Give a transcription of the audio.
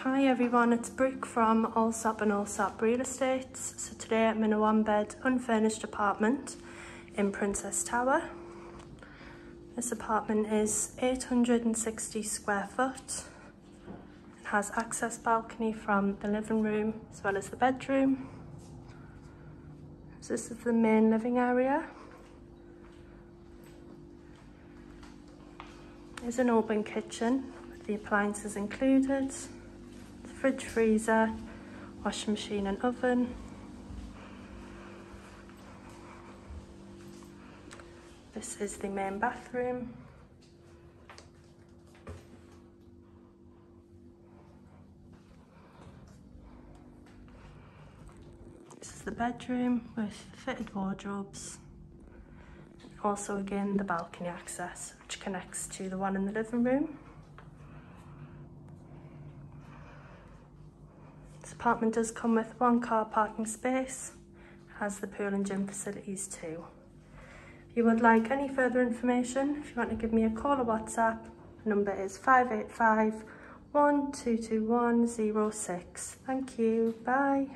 Hi everyone, it's Brooke from Allsopp and Allsopp Real Estates. So today I'm in a one bed unfurnished apartment in Princess Tower. This apartment is 860 square foot. It has access balcony from the living room as well as the bedroom. So this is the main living area. There's an open kitchen with the appliances included fridge, freezer, washing machine and oven. This is the main bathroom. This is the bedroom with fitted wardrobes. Also again the balcony access which connects to the one in the living room. Apartment does come with one car parking space, has the pool and gym facilities too. If you would like any further information, if you want to give me a call or WhatsApp, the number is 585 122106. Thank you, bye.